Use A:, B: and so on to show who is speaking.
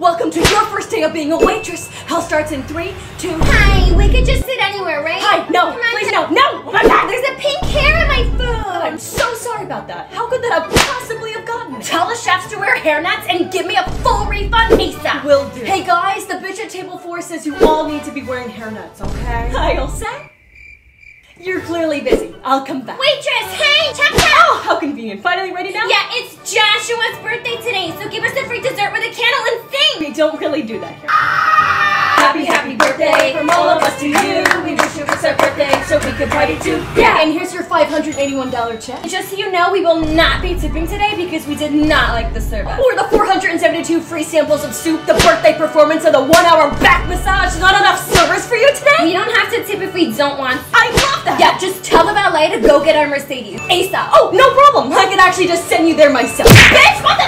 A: Welcome to your first day of being a waitress. Hell starts in three, two.
B: Hi, we could just sit anywhere, right?
A: Hi, no,
B: Come on,
A: please, no, no. Oh my God,
B: There's a pink hair in my food.
A: I'm so sorry about that. How could that have possibly have gotten?
B: Tell the chefs to wear hairnets and give me a full refund ASAP.
A: Will do. Hey guys, the bitch at table four says you all need to be wearing hairnets, okay? Hi, all set? You're clearly busy. I'll come back.
B: Waitress, hey, check out.
A: Oh, how convenient. Finally ready now?
B: Yeah, it's Joshua's birthday today, so give us a free dessert with a candle and sing.
A: We don't really do that here. Ah! Happy, happy birthday from all of us to you. We wish it was our birthday so we could party too. Yeah, and here's your $581 check.
B: Just so you know, we will not be tipping today because we did not like the service.
A: Or the 472 free samples of soup, the birthday performance, and the one hour back massage. Not enough servers for you today?
B: We don't have to tip if we don't want.
A: I love that.
B: Yeah, just tell the valet to go get our Mercedes. ASAP.
A: Oh, no problem. I could actually just send you there myself.
B: bitch, what the?